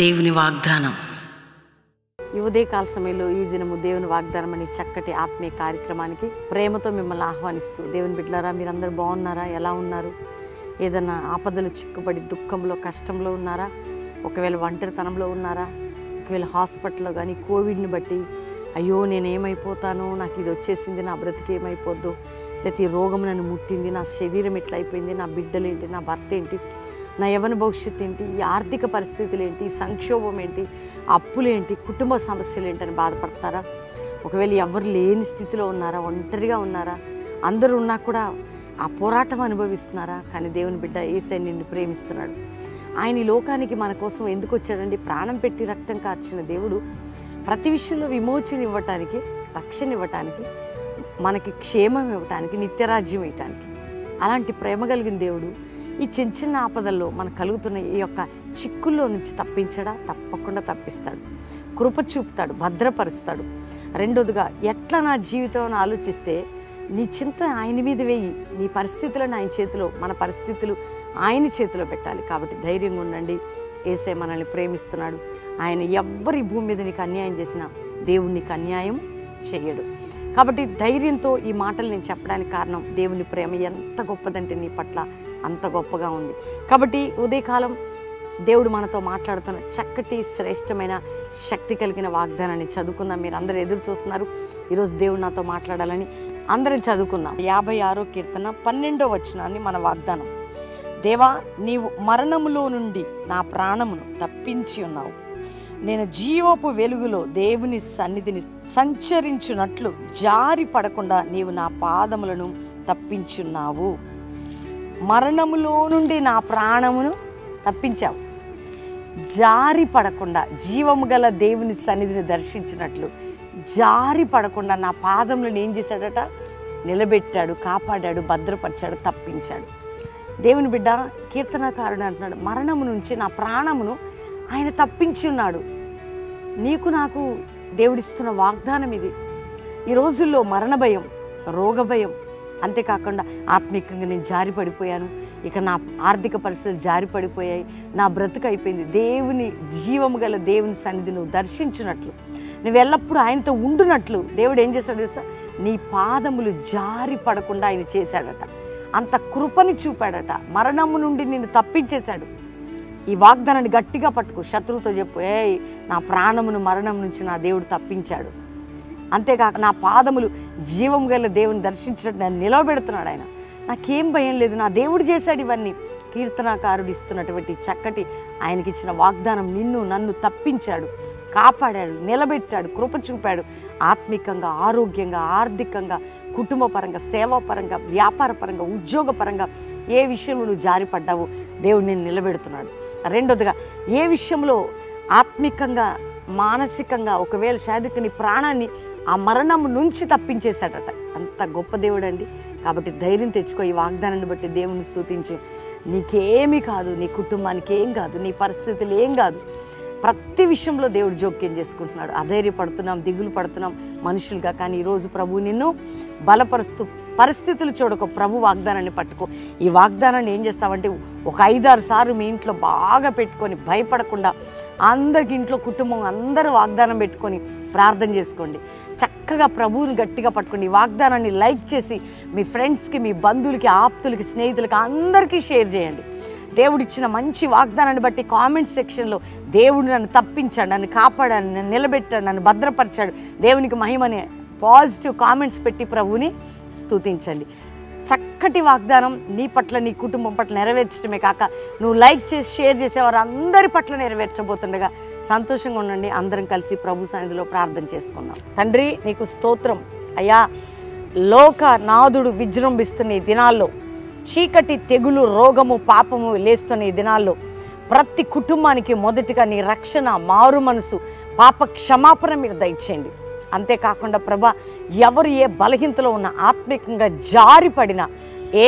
దేవుని వాగ్దానం. ఈ ఉదయకాల సమయంలో ఈ దినము దేవుని వాగ్దానం అనే చక్కటి ఆత్మీయ కార్యక్రమానికి ప్రేమతో మిమ్మల్ని ఆహ్వానిస్తూ దేవుని బిడ్డలారా మీరందరూ బాగున్నారా? ఎలా ఉన్నారు? ఏదైనా ఆపదలు చిక్కుబడి దుఃఖంలో కష్టంలో ఉన్నారా? ఒకవేళ ఒంటరితనంలో ఉన్నారా? ఒకవేళ హాస్పిటల్లో కానీ కోవిడ్ని బట్టి అయ్యో నేనేమైపోతాను నాకు ఇది వచ్చేసింది నా బ్రతికి ఏమైపోద్దు లేకపోతే ఈ రోగం నన్ను ముట్టింది నా శరీరం ఎట్లా అయిపోయింది నా బిడ్డలేంటి నా భర్త ఏంటి నా యవన భవిష్యత్తు ఏంటి? ఈ ఆర్థిక పరిస్థితులు ఏంటి? సంక్షోభం ఏంటి? అప్పులేంటి కుటుంబ సమస్యలు ఏంటని బాధపడతారా? ఒకవేళ ఎవరు లేని స్థితిలో ఉన్నారా? ఒంటరిగా ఉన్నారా? అందరూ ఉన్నా కూడా ఆ పోరాటం అనుభవిస్తున్నారా? కానీ దేవుని బిడ్డ ఏసై నిన్ను ప్రేమిస్తున్నాడు. ఆయన ఈ లోకానికి మన కోసం ఎందుకు వచ్చాడండి? ప్రాణం పెట్టి రక్తం కార్చిన దేవుడు ప్రతి విషయంలో విమోచన ఇవ్వటానికి రక్షణ ఇవ్వటానికి మనకి క్షేమం ఇవ్వటానికి నిత్యరాజ్యం ఇవ్వటానికి అలాంటి ప్రేమ కలిగిన దేవుడు ఈ చిన్న చిన్న ఆపదల్లో మనకు కలుగుతున్న ఈ యొక్క చిక్కుల్లో నుంచి తప్పించడా? తప్పకుండా తప్పిస్తాడు. కృప చూపుతాడు భద్రపరుస్తాడు. రెండోదిగా ఎట్లా నా జీవితం అని ఆలోచిస్తే నీ చింత ఆయన మీద వేయి. నీ పరిస్థితులను ఆయన చేతిలో మన పరిస్థితులు ఆయన చేతిలో పెట్టాలి. కాబట్టి ధైర్యంగా ఉండండి. ఏసై మనల్ని ప్రేమిస్తున్నాడు. ఆయన ఎవ్వరి భూమి మీద నీకు అన్యాయం చేసినా దేవుడు నీకు అన్యాయం చేయడు. కాబట్టి ధైర్యంతో ఈ మాటలు నేను చెప్పడానికి కారణం దేవుని ప్రేమ ఎంత గొప్పదంటే నీ పట్ల అంత గొప్పగా ఉంది. కాబట్టి ఉదయకాలం దేవుడు మనతో మాట్లాడుతున్న చక్కటి శ్రేష్టమైన శక్తి కలిగిన వాగ్దానాన్ని చదువుకుందాం. మీరు అందరూ ఎదురు చూస్తున్నారు. ఈరోజు దేవుడు నాతో మాట్లాడాలని అందరం చదువుకుందాం. యాభై ఆరో కీర్తన పన్నెండో వచనాన్ని మన వాగ్దానం. దేవా నీవు మరణములో నుండి నా ప్రాణమును తప్పించి ఉన్నావు. నేను జీవపు వెలుగులో దేవుని సన్నిధిని సంచరించున్నట్లు జారి పడకుండా నీవు నా పాదములను తప్పించున్నావు. మరణములో నుండి నా ప్రాణమును తప్పించావు. జారి పడకుండా జీవము గల దేవుని సన్నిధిని దర్శించినట్లు జారి పడకుండా నా పాదములను ఏం చేశాడట? నిలబెట్టాడు కాపాడాడు భద్రపరిచాడు తప్పించాడు. దేవుని బిడ్డ కీర్తనకారుడు అంటున్నాడు మరణము నుంచి నా ప్రాణమును ఆయన తప్పించి ఉన్నాడు. నీకు నాకు దేవుడిస్తున్న వాగ్దానం ఇది ఈ రోజుల్లో మరణ భయం రోగ భయం అంతేకాకుండా ఆత్మికంగా నేను జారి పడిపోయాను ఇక నా ఆర్థిక పరిస్థితులు జారి పడిపోయాయి నా బ్రతుకు అయిపోయింది. దేవుని జీవము గల దేవుని సన్నిధి నువ్వు దర్శించినట్లు. నువ్వు ఎల్లప్పుడూ ఆయనతో ఉండునట్లు దేవుడు ఏం చేశాడు తెలుసా? నీ పాదములు జారి పడకుండా ఆయన చేశాడట. అంత కృపని చూపాడట. మరణము నుండి నిన్ను తప్పించేశాడు. ఈ వాగ్దానాన్ని గట్టిగా పట్టుకో. శత్రువుతో చెప్పు ఏ నా ప్రాణమును మరణం నుంచి నా దేవుడు తప్పించాడు. అంతేకాక నా పాదములు జీవం గల దేవుని దర్శించినట్టు నన్ను నిలవబెడుతున్నాడు ఆయన. నాకేం భయం లేదు నా దేవుడు చేశాడు ఇవన్నీ. కీర్తనాకారుడు ఇస్తున్నటువంటి చక్కటి ఆయనకిచ్చిన వాగ్దానం నిన్ను నన్ను తప్పించాడు కాపాడాడు నిలబెట్టాడు కృప చూపాడు. ఆత్మికంగా ఆరోగ్యంగా ఆర్థికంగా కుటుంబపరంగా సేవాపరంగా వ్యాపారపరంగా ఉద్యోగపరంగా ఏ విషయంలో నువ్వు జారిపడ్డావు దేవుడు నేను నిలబెడుతున్నాడు. రెండోదిగా ఏ విషయంలో ఆత్మికంగా మానసికంగా ఒకవేళ శారీరక నీ ప్రాణాన్ని ఆ మరణం నుంచి తప్పించేశాడట. అంత గొప్ప దేవుడు అండి కాబట్టి ధైర్యం తెచ్చుకో ఈ వాగ్దానాన్ని బట్టి దేవుని స్థుతించి నీకేమీ కాదు నీ కుటుంబానికి ఏం కాదు నీ పరిస్థితులు ఏం కాదు. ప్రతి విషయంలో దేవుడు జోక్యం చేసుకుంటున్నాడు. అధైర్యపడుతున్నాం దిగులు పడుతున్నాం మనుషులుగా. కానీ ఈరోజు ప్రభు నిన్ను బలపరుస్తూ పరిస్థితులు చూడకో ప్రభు వాగ్దానాన్ని పట్టుకో. ఈ వాగ్దానాన్ని ఏం చేస్తావంటే ఒక ఐదారు సార్లు మీ ఇంట్లో బాగా పెట్టుకొని భయపడకుండా అందరికి ఇంట్లో కుటుంబం అందరూ వాగ్దానం పెట్టుకొని ప్రార్థన చేసుకోండి. చక్కగా ప్రభువుని గట్టిగా పట్టుకుని ఈ వాగ్దానాన్ని లైక్ చేసి మీ ఫ్రెండ్స్కి మీ బంధువులకి ఆప్తులకి స్నేహితులకి అందరికీ షేర్ చేయండి. దేవుడిచ్చిన మంచి వాగ్దానాన్ని బట్టి కామెంట్ సెక్షన్లో దేవుడు నన్ను తప్పించాడు నన్ను కాపాడాడు నన్ను నిలబెట్టాడు నన్ను భద్రపరిచాడు. దేవునికి మహిమని పాజిటివ్ కామెంట్స్ పెట్టి ప్రభుని స్తుతించండి. చక్కటి వాగ్దానం నీ పట్ల నీ కుటుంబం పట్ల నెరవేర్చడమే కాక నువ్వు లైక్ చేసి షేర్ చేసేవారు అందరి పట్ల నెరవేర్చబోతుండగా సంతోషంగా ఉండండి. అందరం కలిసి ప్రభు సన్నిధిలో ప్రార్థన చేసుకుందాం. తండ్రి నీకు స్తోత్రం. అయ్యా లోక నాదుడు విజృంభిస్తున్న ఈ దినాల్లో చీకటి తెగులు రోగము పాపము లేస్తున్న ఈ దినాల్లో ప్రతి కుటుంబానికి మొదటిగా నీ రక్షణ మారు మనసు పాప క్షమాపణ మీరు దయచేయండి. అంతేకాకుండా ప్రభ ఎవరు ఏ బలహీనతలో ఉన్న ఆత్మికంగా జారిపడిన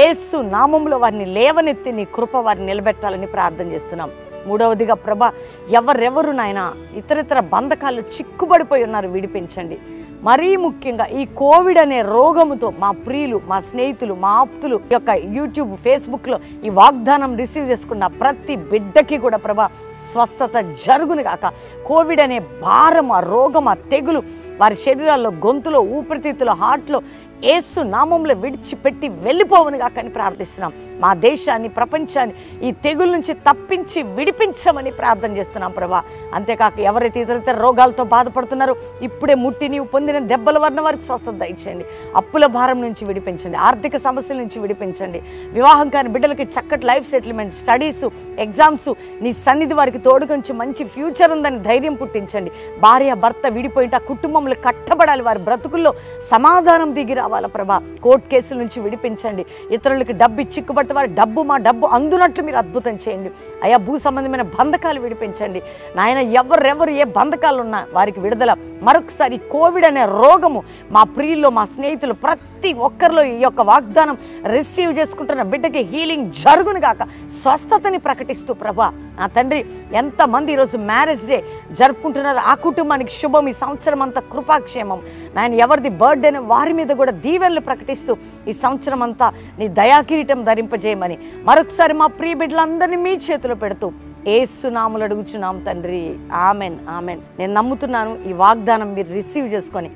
ఏసు నామంలో వారిని లేవనెత్తి నీ కృప వారిని నిలబెట్టాలని ప్రార్థన చేస్తున్నాం. మూడవదిగా ప్రభ ఎవరెవరు నాయన? ఇతరితర బంధకాలు చిక్కుబడిపోయి ఉన్నారు విడిపించండి. మరీ ముఖ్యంగా ఈ కోవిడ్ అనే రోగముతో మా ప్రియులు మా స్నేహితులు మా ఆప్తులు ఈ యొక్క యూట్యూబ్ ఫేస్బుక్లో ఈ వాగ్దానం రిసీవ్ చేసుకున్న ప్రతి బిడ్డకి కూడా ప్రభా స్వస్థత జరుగును కాక కోవిడ్ అనే భారం ఆ రోగం ఆ తెగులు వారి శరీరాల్లో గొంతులో ఊపిరితిత్తులో హార్ట్లో ఏసు నామంలో విడిచిపెట్టి వెళ్ళిపోవను కాకని ప్రార్థిస్తున్నాం. మా దేశాన్ని ప్రపంచాన్ని ఈ తెగుల నుంచి తప్పించి విడిపించమని ప్రార్థన చేస్తున్నాం ప్రభా. అంతేకాక ఎవరైతే ఇతర ఇతర రోగాలతో బాధపడుతున్నారో ఇప్పుడే ముట్టి నీవు పొందిన దెబ్బల వలన వారికి స్వస్థత దయచేయండి. అప్పుల భారం నుంచి విడిపించండి. ఆర్థిక సమస్యల నుంచి విడిపించండి. వివాహం కాని బిడ్డలకి చక్కటి లైఫ్ సెటిల్మెంట్ స్టడీస్ ఎగ్జామ్స్ నీ సన్నిధి వారికి తోడుకొంచి మంచి ఫ్యూచర్ ఉందని ధైర్యం పుట్టించండి. భార్య భర్త విడిపోయింటే ఆ కుటుంబంలో కట్టబడాలి వారి బ్రతుకుల్లో సమాధానం దిగి రావాల ప్రభా? కోర్టు కేసుల నుంచి విడిపించండి. ఇతరులకి డబ్బు చిక్కుబట్టి వారి డబ్బు మా డబ్బు అందునట్లు మీరు అద్భుతం చేయండి. అయా భూ సంబంధమైన బంధకాలు విడిపించండి. నాయన ఎవరెవరు ఏ బంధకాలు ఉన్నా వారికి విడుదల. మరొకసారి కోవిడ్ అనే రోగము మా ప్రియుల్లో మా స్నేహితులు ప్రతి ఒక్కరిలో ఈ యొక్క వాగ్దానం రిసీవ్ చేసుకుంటున్న బిడ్డకి హీలింగ్ జరుగును కాక స్వస్థతని ప్రకటిస్తూ ప్రభా. నా తండ్రి ఎంతమంది ఈరోజు మ్యారేజ్ డే జరుపుకుంటున్నారు? ఆ కుటుంబానికి శుభం ఈ సంవత్సరం అంతా కృపాక్షేమం. నాయన ఎవరిది బర్త్డేని వారి మీద కూడా దీవెనలు ప్రకటిస్తూ ఈ సంవత్సరం అంతా నీ దయాకిరీటం ధరింపజేయమని మరొకసారి మా ప్రియ బిడ్డలందరినీ మీ చేతిలో పెడుతూ ఏసునాములు అడుగుచున్నాం తండ్రి. Amen amen. నేను నమ్ముతున్నాను ఈ వాగ్దానం మీరు రిసీవ్ చేసుకొని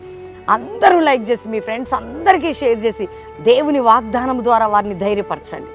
అందరూ లైక్ చేసి మీ ఫ్రెండ్స్ అందరికీ షేర్ చేసి దేవుని వాగ్దానం ద్వారా వారిని ధైర్యపరచండి.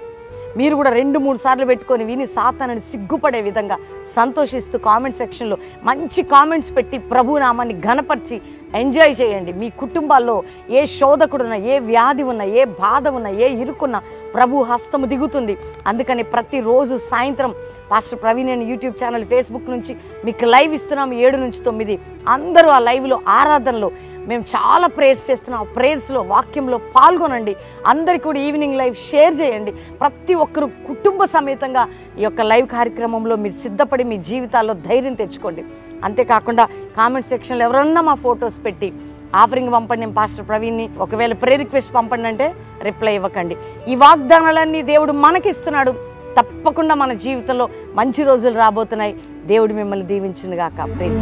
మీరు కూడా రెండు మూడు సార్లు పెట్టుకొని విని సాతానని సిగ్గుపడే విధంగా సంతోషిస్తూ కామెంట్ సెక్షన్లో మంచి కామెంట్స్ పెట్టి ప్రభు నామాన్ని ఘనపరిచి ఎంజాయ్ చేయండి. మీ కుటుంబాల్లో ఏ శోధకుడున్నా ఏ వ్యాధి ఉన్నా ఏ బాధ ఉన్నా ఏ ఇరుకున్నా ప్రభు హస్తము దిగుతుంది. అందుకని ప్రతిరోజు సాయంత్రం పాస్టర్ ప్రవీణ్ అని యూట్యూబ్ ఛానల్ ఫేస్బుక్ నుంచి మీకు లైవ్ ఇస్తున్నాము ఏడు నుంచి తొమ్మిది. అందరూ ఆ లైవ్లో ఆరాధనలో మేము చాలా ప్రేయర్స్ చేస్తున్నాం. ప్రేయర్స్లో వాక్యంలో పాల్గొనండి. అందరికీ కూడా ఈవినింగ్ లైవ్ షేర్ చేయండి. ప్రతి ఒక్కరు కుటుంబ సమేతంగా ఈ యొక్క లైవ్ కార్యక్రమంలో మీరు సిద్ధపడి మీ జీవితాల్లో ధైర్యం తెచ్చుకోండి. అంతేకాకుండా కామెంట్ సెక్షన్లో ఎవరన్నా మా ఫొటోస్ పెట్టి ఆఫరింగ్ పంపండి. నేను పాస్టర్ ప్రవీణ్ని ఒకవేళ ప్రే రిక్వెస్ట్ పంపండి అంటే రిప్లై ఇవ్వకండి. ఈ వాగ్దానాలన్నీ దేవుడు మనకిస్తున్నాడు. తప్పకుండా మన జీవితంలో మంచి రోజులు రాబోతున్నాయి. దేవుడు మిమ్మల్ని దీవించునుగాక. ప్రేజ్